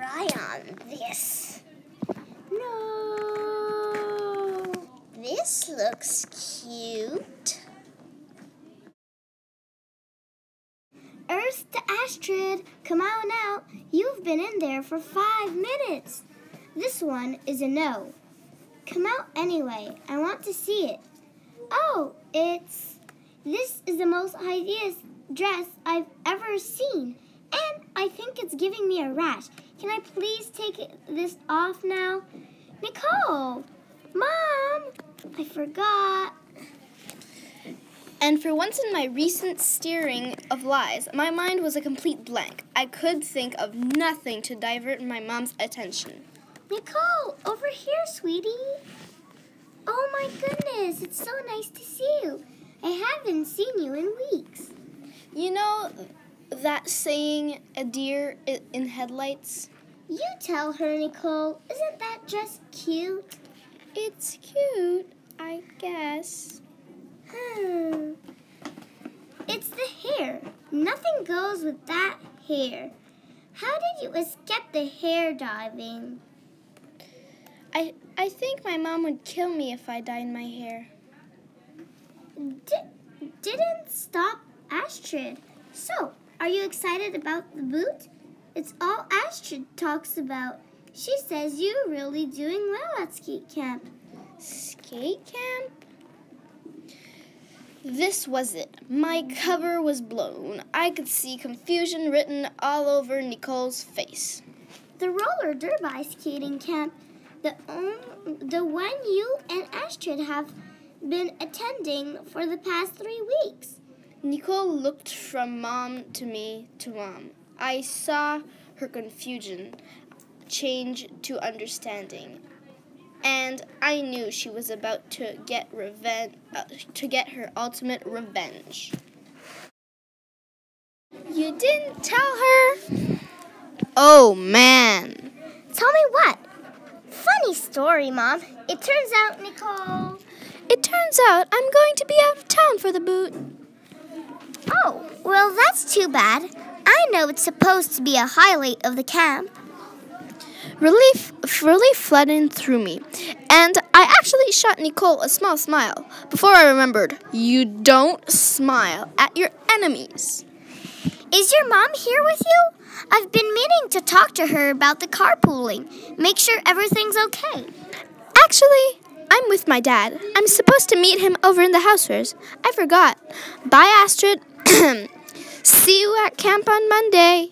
try on this. No. This looks cute. Earth to Astrid, come on out. You've been in there for five minutes. This one is a no. Come out anyway. I want to see it. Oh, it's. This is the most hideous dress I've ever seen. And I think it's giving me a rash. Can I please take this off now? Nicole! Mom! I forgot. And for once in my recent steering of lies, my mind was a complete blank. I could think of nothing to divert my mom's attention. Nicole, over here, sweetie. Oh my goodness, it's so nice to see you. I haven't seen you in weeks. You know that saying, a deer in headlights? You tell her, Nicole. Isn't that just cute? It's cute, I guess. Hmm. It's the hair. Nothing goes with that hair. How did you escape the hair diving? I, I think my mom would kill me if I dyed my hair. Di- didn't stop Astrid. So, are you excited about the boot? It's all Astrid talks about. She says you're really doing well at skate camp. Skate camp? This was it. My cover was blown. I could see confusion written all over Nicole's face. The roller derby skating camp, the on, the one you and Astrid have been attending for the past three weeks. Nicole looked from mom to me to mom. I saw her confusion change to understanding, and I knew she was about to get revenge, uh, to get her ultimate revenge. You didn't tell her? Oh man. Tell me what? Funny story, Mom. It turns out, Nicole. It turns out I'm going to be out of town for the boot. Oh, well, that's too bad. I know it's supposed to be a highlight of the camp. Relief, relief flooded through me, and I actually shot Nicole a small smile before I remembered you don't smile at your enemies. Is your mom here with you? I've been meaning to talk to her about the carpooling. Make sure everything's okay. Actually, I'm with my dad. I'm supposed to meet him over in the house housewares. I forgot. Bye, Astrid. See you at camp on Monday.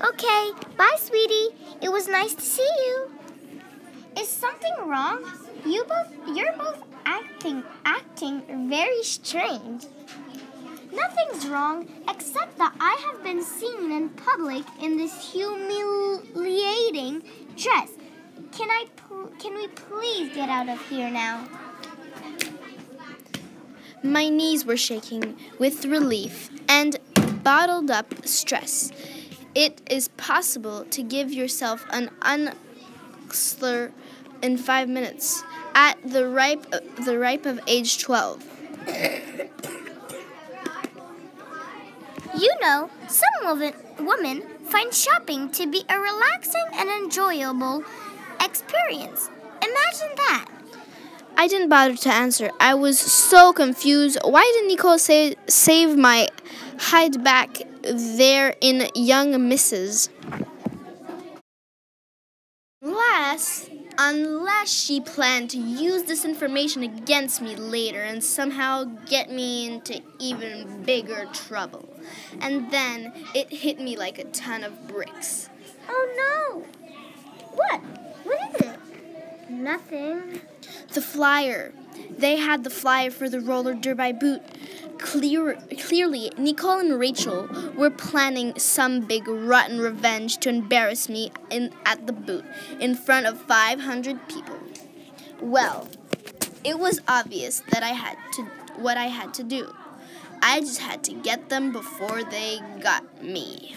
Okay, bye, sweetie. It was nice to see you. Is something wrong? You both, you're both acting, acting very strange. Nothing's wrong, except that I have been seen in public in this humiliating dress. Can I, can we please get out of here now? My knees were shaking with relief and bottled up stress. It is possible to give yourself an unslur in five minutes at the ripe, the ripe of age 12. You know, some women, women find shopping to be a relaxing and enjoyable experience. Imagine that. I didn't bother to answer. I was so confused. Why did Nicole say, save my hide back there in young Mrs.? Unless, unless she planned to use this information against me later and somehow get me into even bigger trouble. And then it hit me like a ton of bricks. Oh no! What? What is it? Nothing. The flyer. They had the flyer for the roller derby boot. Clear, clearly, Nicole and Rachel were planning some big rotten revenge to embarrass me in, at the boot in front of 500 people. Well, it was obvious that I had to what I had to do. I just had to get them before they got me.